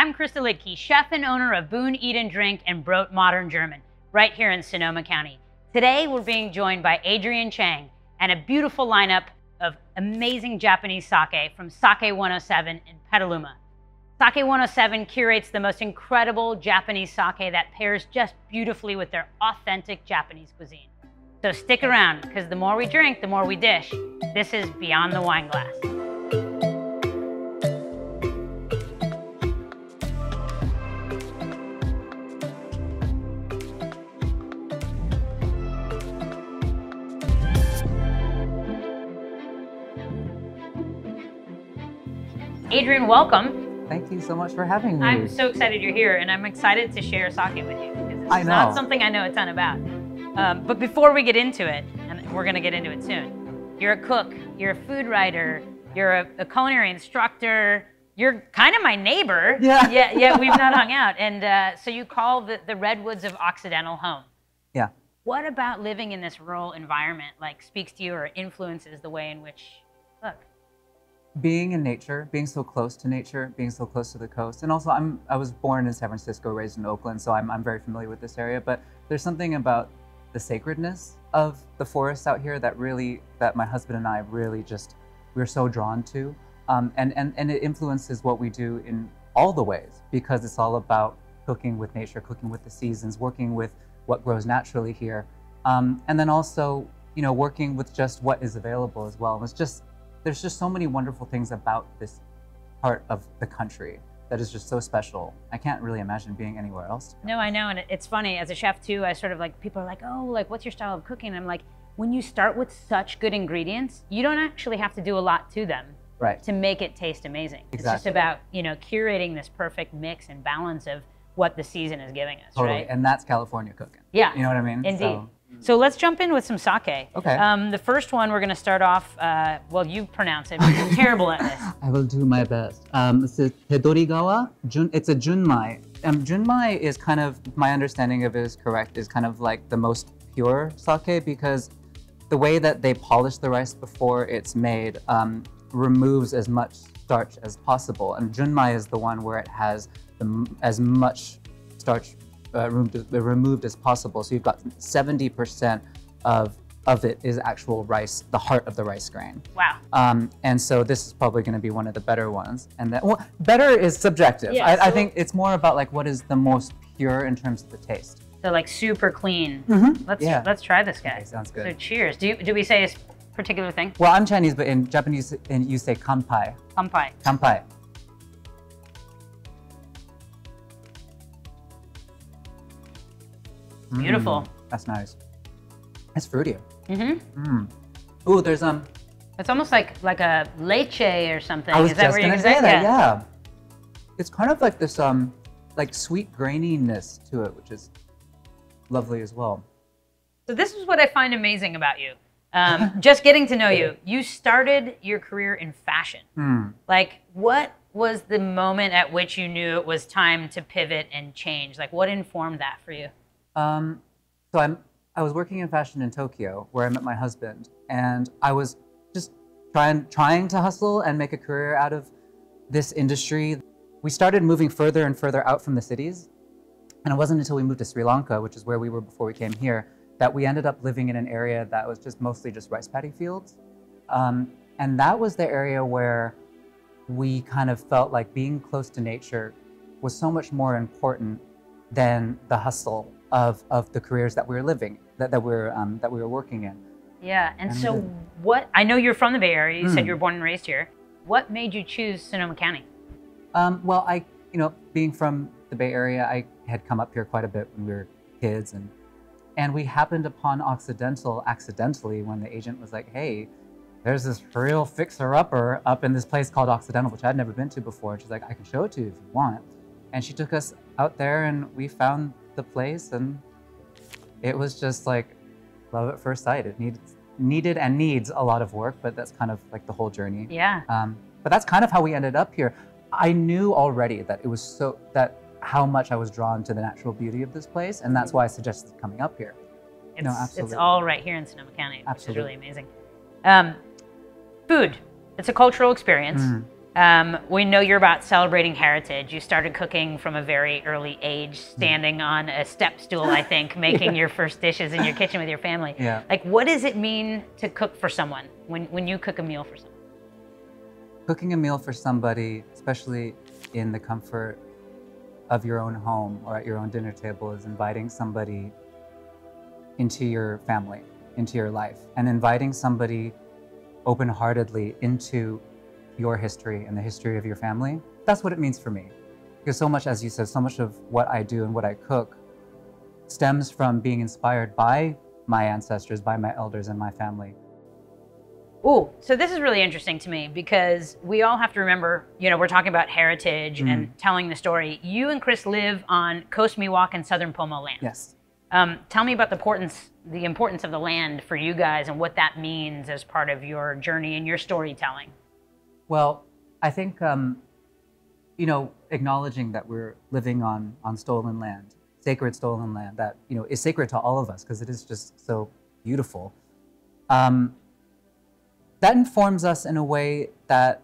I'm Crista Luedtke, chef and owner of Boon Eat and Drink and Brot Modern German, right here in Sonoma County. Today, we're being joined by Adrian Chang and a beautiful lineup of amazing Japanese sake from Sake 107 in Petaluma. Sake 107 curates the most incredible Japanese sake that pairs just beautifully with their authentic Japanese cuisine. So stick around, because the more we drink, the more we dish. This is Beyond the Wine Glass. Adrian, welcome. Thank you so much for having me. I'm so excited you're here, and I'm excited to share sake with you because it's not something I know a ton about. Um, but before we get into it, and we're going to get into it soon, you're a cook, you're a food writer, you're a, a culinary instructor, you're kind of my neighbor. Yeah. yeah, yeah. We've not hung out, and uh, so you call the, the redwoods of Occidental home. yeah. What about living in this rural environment like speaks to you or influences the way in which look? Being in nature, being so close to nature, being so close to the coast, and also I'm I was born in San Francisco, raised in Oakland, so I'm I'm very familiar with this area. But there's something about the sacredness of the forests out here that really that my husband and I really just we're so drawn to, um, and and and it influences what we do in all the ways because it's all about cooking with nature, cooking with the seasons, working with what grows naturally here, um, and then also you know working with just what is available as well. It's just there's just so many wonderful things about this part of the country that is just so special. I can't really imagine being anywhere else. No, I know, and it's funny as a chef too. I sort of like people are like, "Oh, like what's your style of cooking?" And I'm like, when you start with such good ingredients, you don't actually have to do a lot to them Right. to make it taste amazing. It's just about you know curating this perfect mix and balance of what the season is giving us, Totally. right? And that's California cooking. Yeah, You know what I mean? Indeed. So, So let's jump in with some sake. Okay. Um, the first one we're going to start off. Uh, well, you pronounce it. I'm terrible at this. I will do my best. Um, this is Hedorigawa. Jun, it's a junmai. Um, junmai is kind of, my understanding of it is correct, is kind of like the most pure sake because the way that they polish the rice before it's made um, removes as much starch as possible. And junmai is the one where it has the, as much starch uh, removed, removed as possible. So you've got 70% of, of it is actual rice, the heart of the rice grain. Wow. Um, and so this is probably going to be one of the better ones. And that, well, better is subjective. Yeah, I, I think it's more about like what is the most pure in terms of the taste. So like super clean. Mhm. Let's Yeah. let's try this guy. Okay, sounds good. So cheers. Do you, do we say a particular thing? Well, I'm Chinese, but in Japanese, in, you say kanpai. Kampai. Kanpai. Beautiful. Mm, that's nice. It's fruity. Mm-hmm. Mm. Ooh, there's um. It's almost like like a lychee or something. I was Is that just where gonna say that. Yeah. It's kind of like this um, like sweet graininess to it, which is lovely as well. So this is what I find amazing about you. Um, just getting to know you. You started your career in fashion. Hmm. Like, what was the moment at which you knew it was time to pivot and change? Like, what informed that for you? Um, so I'm I was working in fashion in Tokyo where I met my husband, and I was just trying trying to hustle and make a career out of this industry. We started moving further and further out from the cities, and it wasn't until we moved to Sri Lanka, which is where we were before we came here, that we ended up living in an area that was just mostly just rice paddy fields, um, and that was the area where we kind of felt like being close to nature was so much more important than the hustle of, of the careers that we were living that, that we were um, that we were working in. Yeah. And And so, then- what? I know you're from the Bay Area. You said Mm. you were born and raised here. What made you choose Sonoma County? Um, well, I you know being from the Bay Area, I had come up here quite a bit when we were kids, and and we happened upon Occidental accidentally when the agent was like, "Hey, there's this real fixer-upper up in this place called Occidental, which I'd never been to before." And she's like, "I can show it to you if you want," and she took us out there, and we found the place, and it was just like love at first sight. It needed needed and needs a lot of work, but that's kind of like the whole journey. Yeah. Um, but that's kind of how we ended up here. I knew already that it was so that how much I was drawn to the natural beauty of this place, and that's why I suggested coming up here. It's, No, it's all right here in Sonoma County, which is Absolutely. really amazing. Um, food. It's a cultural experience. Mm. Um, we know you're about celebrating heritage. You started cooking from a very early age, Mm. standing on a step stool, I think, making your first dishes in your kitchen with your family. Yeah. Like, what does it mean to cook for someone when, when you cook a meal for someone? Cooking a meal for somebody, especially in the comfort of your own home or at your own dinner table, is inviting somebody into your family, into your life, and inviting somebody open heartedly into your history and the history of your family. That's what it means for me. Because so much, as you said, so much of what I do and what I cook stems from being inspired by my ancestors, by my elders, and my family. Ooh, so this is really interesting to me because we all have to remember, you know, we're talking about heritage and telling the story. You and Chris live on Coast Miwok and Southern Pomo land. Yes. Um, tell me about the importance, the importance of the land for you guys and what that means as part of your journey and your storytelling. Well, I think um, you know, acknowledging that we're living on on stolen land, sacred stolen land that you know is sacred to all of us because it is just so beautiful. Um, that informs us in a way that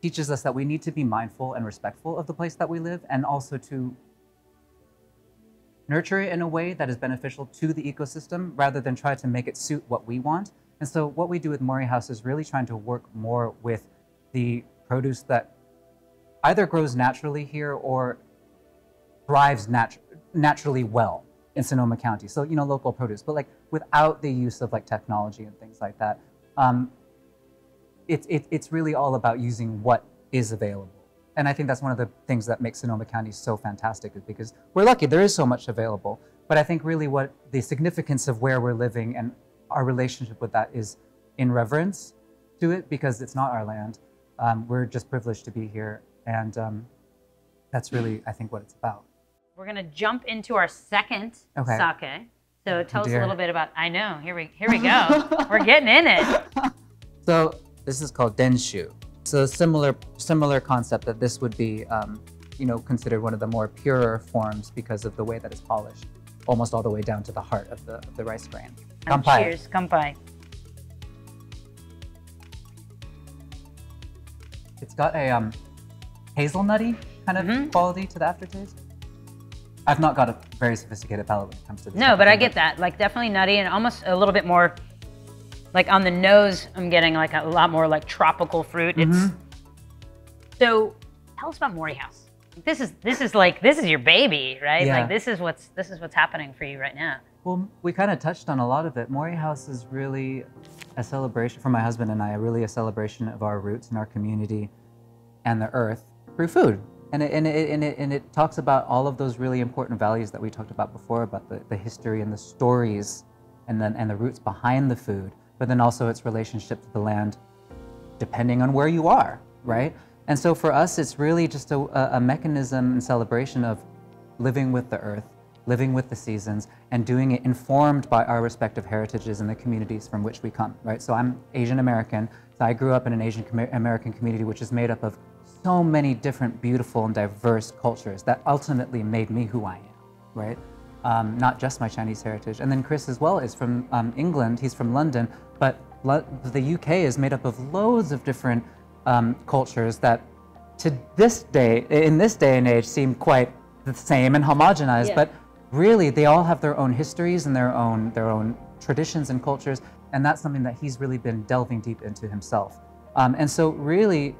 teaches us that we need to be mindful and respectful of the place that we live, and also to nurture it in a way that is beneficial to the ecosystem rather than try to make it suit what we want. And so, what we do with Mori House is really trying to work more with the produce that either grows naturally here or thrives natu- naturally well in Sonoma County. So, you know, local produce, but like without the use of like technology and things like that. Um, it's it, it's really all about using what is available. And I think that's one of the things that makes Sonoma County so fantastic is because we're lucky there is so much available. But I think really what the significance of where we're living and our relationship with that is in reverence to it because it's not our land. Um, we're just privileged to be here. And um, that's really, I think, what it's about. We're gonna jump into our second Okay. sake. So tell us a little bit about. I know. Here we here we go. We're getting in it. So this is called denshu. So similar similar concept that this would be, um, you know, considered one of the more purer forms because of the way that it's polished, almost all the way down to the heart of the, of the rice grain. And Kanpai. Cheers, kampai. It's got a um, hazelnutty kind of Mhm. quality to the aftertaste. I've not got a very sophisticated palate when it comes to this. No, but I get that. Like definitely nutty and almost a little bit more. Like on the nose, I'm getting like a lot more like tropical fruit. It's Mhm. so. Tell us about Mori House. This is this is like this is your baby, right? Yeah. Like this is what's this is what's happening for you right now. Well, we kind of touched on a lot of it. Mori House is really a celebration for my husband and I, really a celebration of our roots and our community and the earth through food. And it, and, it, and, it, and it talks about all of those really important values that we talked about before about the, the history and the stories and, then, and the roots behind the food, but then also its relationship to the land depending on where you are, right? And so for us, it's really just a, a mechanism and celebration of living with the earth, living with the seasons, and doing it informed by our respective heritages and the communities from which we come, right? So I'm Asian American, so I grew up in an Asian American community which is made up of so many different beautiful and diverse cultures that ultimately made me who I am, right? Um, not just my Chinese heritage. And then Chris as well is from um, England, he's from London, but the UK is made up of loads of different um, cultures that to this day, in this day and age, seem quite the same and homogenized, Yeah. but really they all have their own histories and their own their own traditions and cultures, and that's something that he's really been delving deep into himself. Um, and so, really,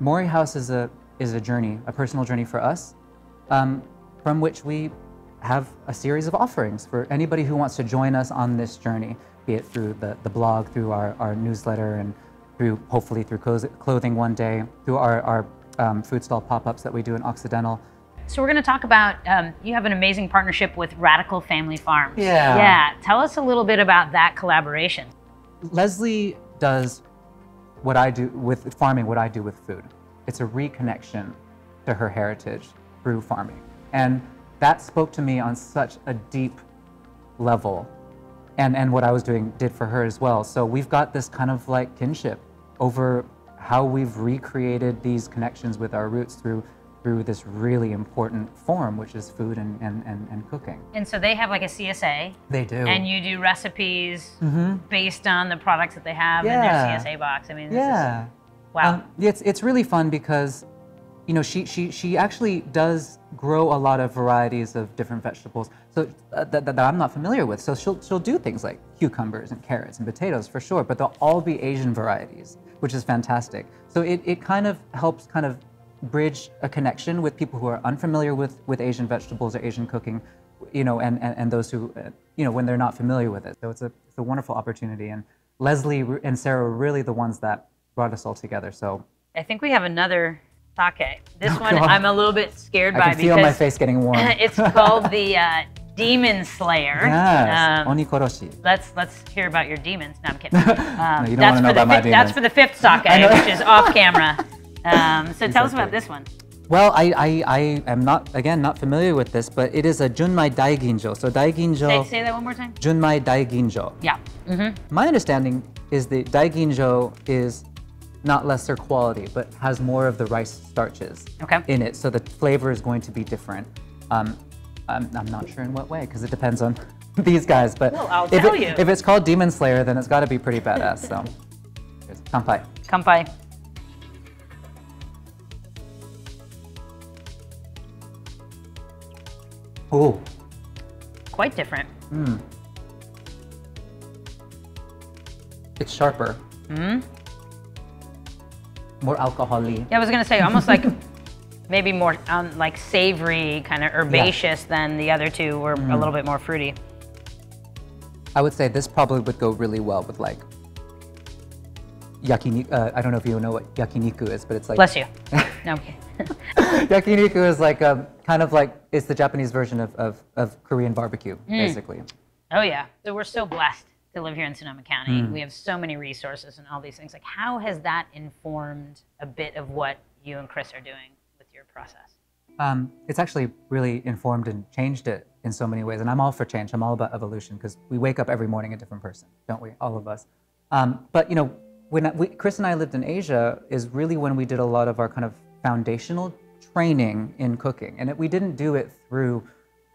Mori House is a is a journey, a personal journey for us, um, from which we have a series of offerings for anybody who wants to join us on this journey, be it through the, the blog, through our, our newsletter, and through hopefully through clothing one day, through our, our um, food stall pop ups that we do in Occidental. So we're going to talk about. Um, you have an amazing partnership with Radical Family Farms. Yeah. Yeah. Tell us a little bit about that collaboration. Leslie does what I do with farming, what I do with food. It's a reconnection to her heritage through farming. And that spoke to me on such a deep level. And, and what I was doing did for her as well. So we've got this kind of like kinship over how we've recreated these connections with our roots through through this really important form, which is food and, and, and, and cooking. And so they have like a CSA, They do. and you do recipes hmm based on the products that they have Yeah. in their CSA box. I mean, this Yeah. Wow. Um, it's it's really fun because, you know, she she she actually does grow a lot of varieties of different vegetables. So uh, that, that I'm not familiar with. So she'll she'll do things like cucumbers and carrots and potatoes for sure, but they'll all be Asian varieties, which is fantastic. So it it kind of helps kind of bridge a connection with people who are unfamiliar with with Asian vegetables or Asian cooking, you know, and and, and those who, uh, you know, when they're not familiar with it. So it's a it's a wonderful opportunity and. Leslie and Sarah were really the ones that brought us all together. So I think we have another sake. This Oh, one God. I'm a little bit scared I by can feel my face getting warm. it's called the uh, Demon Slayer. yes, Um, onikoroshi. let's let's hear about your demons. No, I'm kidding. Um, No, you don't that's wanna know for the about my fifth, That's for the fifth sake, which is off camera. Um, so tell us about this one. Well, I, I, I am not again not familiar with this, but it is a junmai daiginjo. So Say, daiginjo, say that one more time. junmai daiginjo. Yeah. Mm-hmm. My understanding is the daiginjo is not lesser quality, but has more of the rice starches Okay. in it, so the flavor is going to be different. Um, I'm, I'm not sure in what way because it depends on these guys. But Well, if, it- you. if it's called Demon Slayer, then it's got to be pretty badass. So, here's kanpai. Kampai. Ooh, Quite different. it's sharper. Hmm? More alcohol-y. Yeah, I was gonna say almost like maybe more um, like savory, kind of herbaceous than the other two were Mm. a little bit more fruity. I would say this probably would go really well with like yakiniku. Uh, I don't know if you know what yakiniku is, but it's like Bless you. No, yakiniku is like a kind of like it's the Japanese version of, of, of Korean barbecue, Hmm. basically. Oh yeah. So we're so blessed to live here in Sonoma County. Hmm. We have so many resources and all these things. Like, how has that informed a bit of what you and Chris are doing with your process? Um, it's actually really informed and changed it in so many ways, and I'm all for change. I'm all about evolution because we wake up every morning a different person, don't we? All of us. Um, but you know, when I, we, Chris and I lived in Asia, is really when we did a lot of our kind of foundational training in cooking, and it, we didn't do it through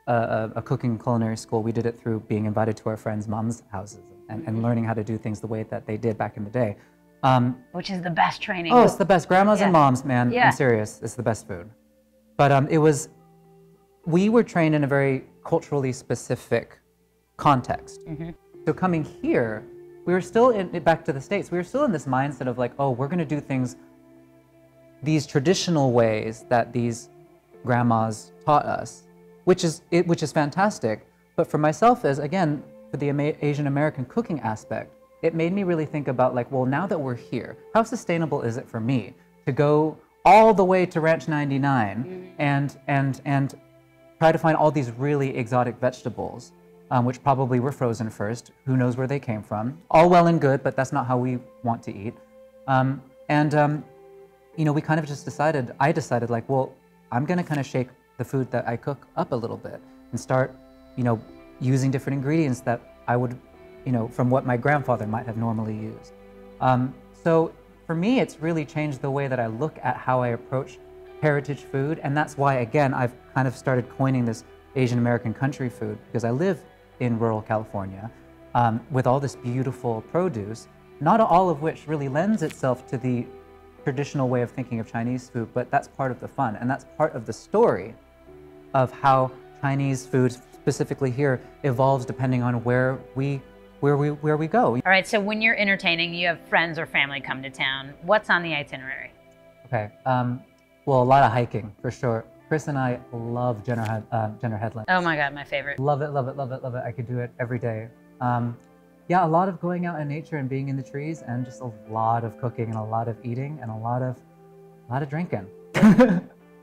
a, a, a cooking culinary school. We did it through being invited to our friends' moms' houses and, and learning how to do things the way that they did back in the day. Um, Which is the best training. Oh, it's the best. Grandmas Yeah. and moms, man. Yeah. I'm serious. It's the best food. But um, it was, we were trained in a very culturally specific context. Mhm. So coming here, we were still in, back to the States, we were still in this mindset of like, oh, we're going to do things these traditional ways that these grandmas taught us, which is, it, which is fantastic. But for myself, as again, for the Ama- Asian American cooking aspect, it made me really think about like, well, now that we're here, how sustainable is it for me to go all the way to Ranch 99 and and and try to find all these really exotic vegetables, um, which probably were frozen first. Who knows where they came from? All well and good, but that's not how we want to eat. Um, and um, you know, we kind of just decided. I decided like, well, I'm gonna kind of shake the food that I cook up a little bit and start, you know, using different ingredients that I would, you know, from what my grandfather might have normally used. Um, so for me, it's really changed the way that I look at how I approach heritage food, and that's why, again, I've kind of started coining this Asian American country food because I live in rural California um, with all this beautiful produce, not all of which really lends itself to the traditional way of thinking of Chinese food, but that's part of the fun, and that's part of the story of how Chinese food, specifically here, evolves depending on where we where we where we go. All right. So when you're entertaining, you have friends or family come to town. What's on the itinerary? Okay. Um, well, a lot of hiking for sure. Chris and I love Jenner, Head- uh, Jenner Headland. Oh my God, my favorite. Love it, love it, love it, love it. I could do it every day. Um, yeah, a lot of going out in nature and being in the trees, and just a lot of cooking and a lot of eating and a lot of, a lot of drinking.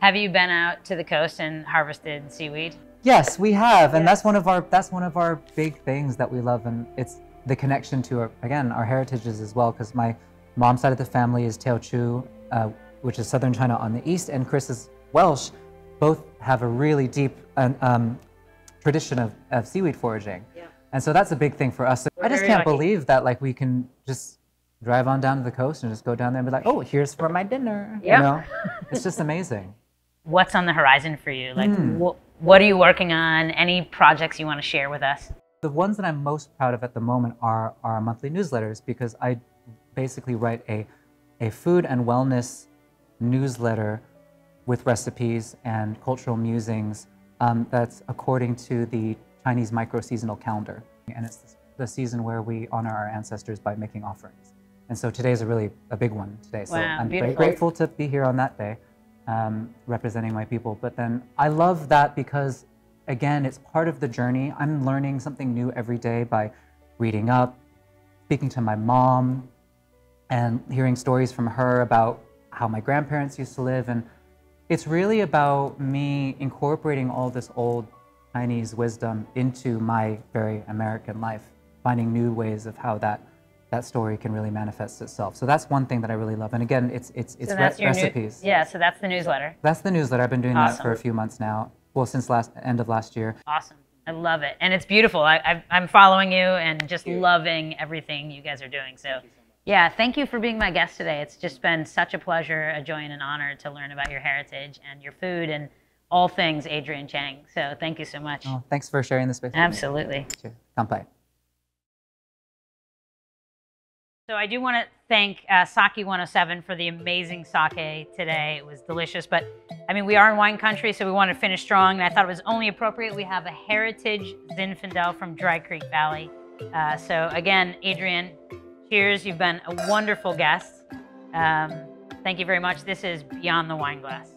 Have you been out to the coast and harvested seaweed? Yes, we have, and that's one of our that's one of our big things that we love, and it's the connection to our, again our heritages as well. Because my mom's side of the family is Teochew, uh, which is southern China on the east, and Chris is Welsh. Both have a really deep uh, um, tradition of, of seaweed foraging, Yeah. and so that's a big thing for us. So I just can't lucky. believe that like we can just drive on down to the coast and just go down there and be like, oh, here's for my dinner. Yeah. You know, it's just amazing. What's on the horizon for you? Like, Hmm. wh- what are you working on? Any projects you want to share with us? The ones that I'm most proud of at the moment are our monthly newsletters because I basically write a a food and wellness newsletter with recipes and cultural musings um, that's according to the Chinese micro seasonal calendar. And it's the season where we honor our ancestors by making offerings. And so today is a really a big one today. So Wow, I'm beautiful. very grateful to be here on that day, um, representing my people. But then I love that because, again, it's part of the journey. I'm learning something new every day by reading up, speaking to my mom, and hearing stories from her about how my grandparents used to live. And it's really about me incorporating all this old Chinese wisdom into my very American life, finding new ways of how that that story can really manifest itself. So that's one thing that I really love. And again, it's it's it's So re- that's your new- recipes. yeah, so that's the newsletter. That's the newsletter. I've been doing that for a few months now. Well, since last end of last year. Awesome. I love it. And it's beautiful. I, I, I'm following you and just loving everything you guys are doing. So, yeah, thank you for being my guest today. It's just been such a pleasure, a joy, and an honor to learn about your heritage and your food and all things Adrian Chang. So, thank you so much. Oh, thanks for sharing this space. with me. Absolutely. Kanpai. So I do want to thank uh, Sake 107 for the amazing sake today. It was delicious, but I mean, we are in wine country, so we want to finish strong. And I thought it was only appropriate. We have a heritage Zinfandel from Dry Creek Valley. Uh, so again, Adrian, cheers. You've been a wonderful guest. Um, thank you very much. This is Beyond the Wine Glass.